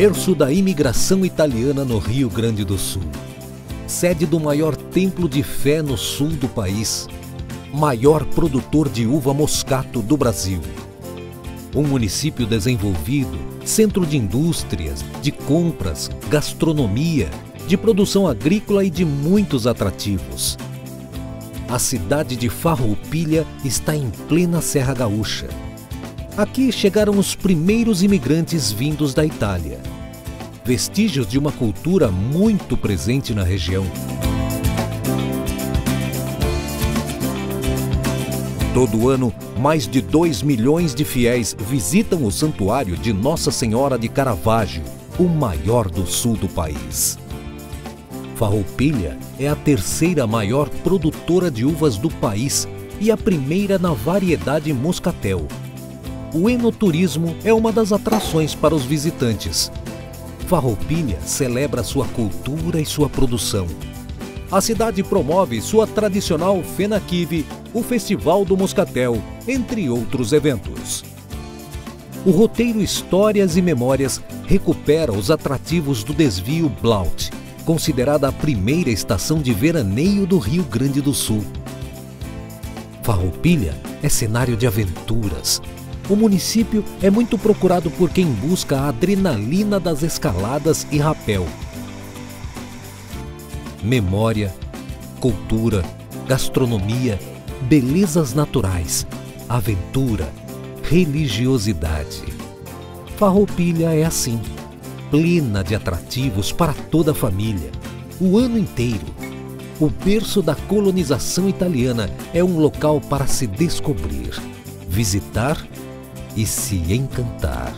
berço da imigração italiana no Rio Grande do Sul, sede do maior templo de fé no sul do país, maior produtor de uva moscato do Brasil. Um município desenvolvido, centro de indústrias, de compras, gastronomia, de produção agrícola e de muitos atrativos. A cidade de Farroupilha está em plena Serra Gaúcha Aqui chegaram os primeiros imigrantes vindos da Itália. Vestígios de uma cultura muito presente na região. Todo ano, mais de 2 milhões de fiéis visitam o santuário de Nossa Senhora de Caravaggio, o maior do sul do país. Farroupilha é a terceira maior produtora de uvas do país e a primeira na variedade Moscatel, o enoturismo é uma das atrações para os visitantes. Farroupilha celebra sua cultura e sua produção. A cidade promove sua tradicional Fenaquive, o Festival do Moscatel, entre outros eventos. O roteiro Histórias e Memórias recupera os atrativos do desvio Blaut, considerada a primeira estação de veraneio do Rio Grande do Sul. Farroupilha é cenário de aventuras, o município é muito procurado por quem busca a adrenalina das escaladas e rapel. Memória, cultura, gastronomia, belezas naturais, aventura, religiosidade. Farroupilha é assim, plena de atrativos para toda a família, o ano inteiro. O berço da colonização italiana é um local para se descobrir, visitar e se encantar.